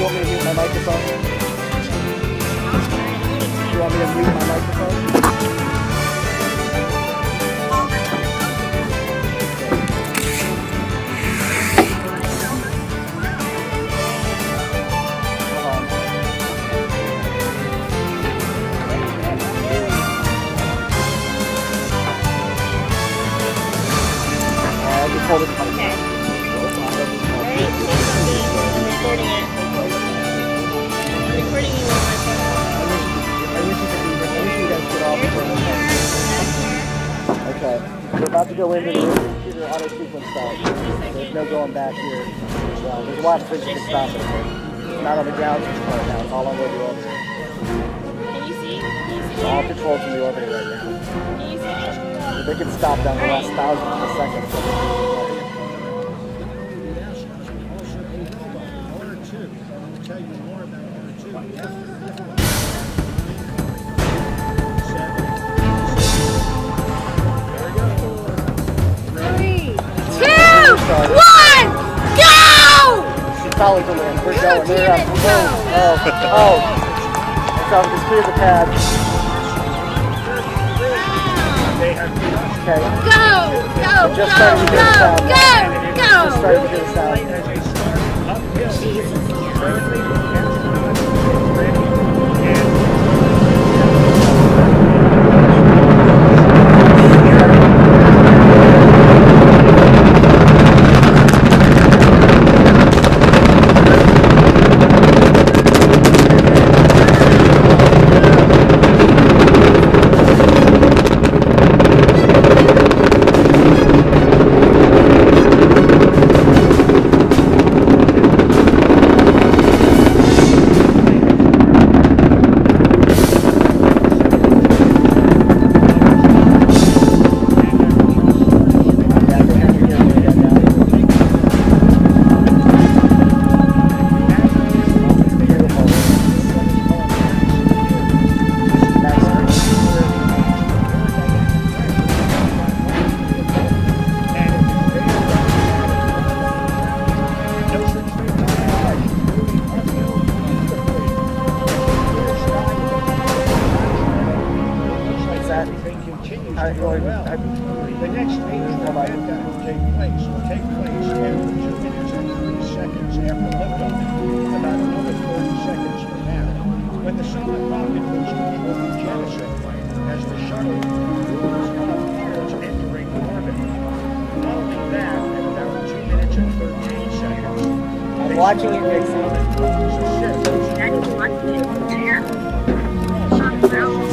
you want me to mute my microphone? You want me to mute my microphone? Hold. Uh, it. To go into the computer auto sequence start. There's no going back here. Well, there's a lot of things that can stop it. but It's not on the ground part now. It's all on the orbiter. Can you see? Can you see? All controlled from the orbiter right now. Can you see? They can stop down the last thousand of a second. Three, To win. We're going. Damn up. it, Oh, oh, oh. So just clear the pad. Okay. Go, go, We're go, just starting to hear the sound. go, go, Just go! starting to the sound. I, or, I, The next major event that will take place will take place after two minutes and three seconds after liftoff, about another 30 seconds from now, when the solid rocket goes into orbit as the shuttle moves towards entering orbit. Following that, at about two minutes and 13 seconds, I'm watching it, Dixie. ship